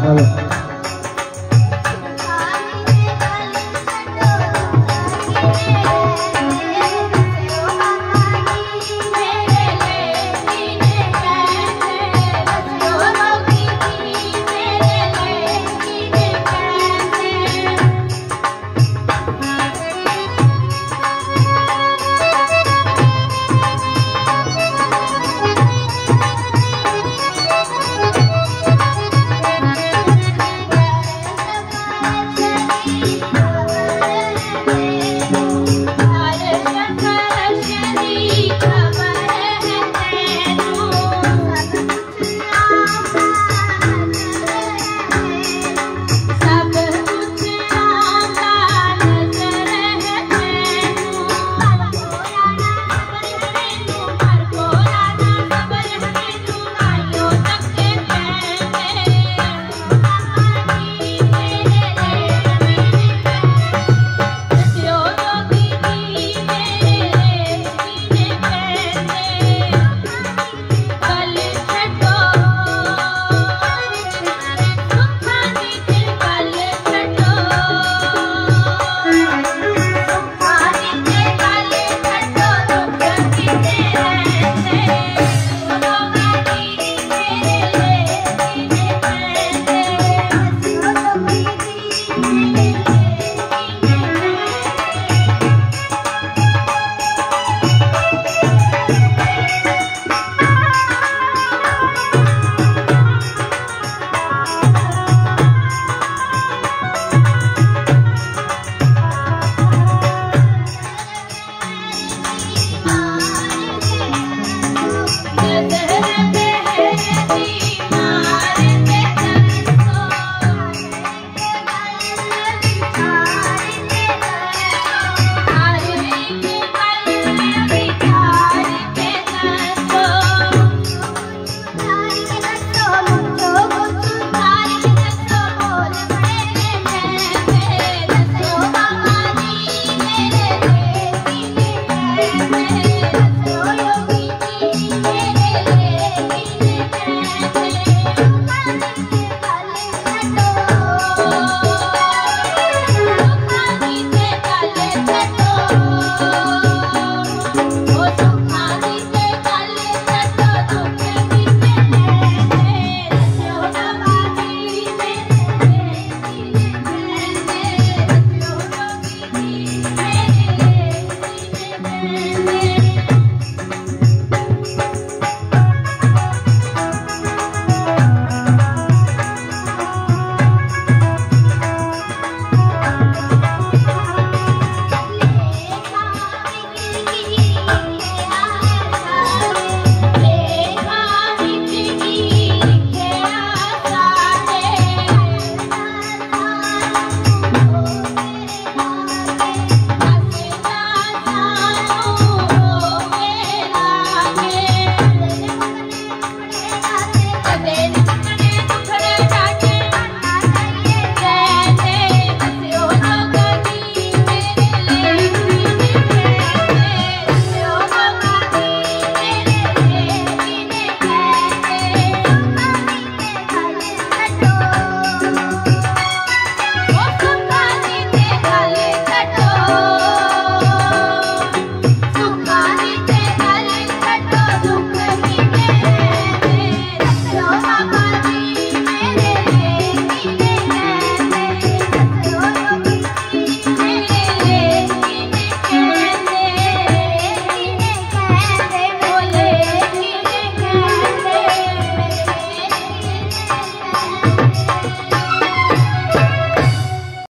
Vale.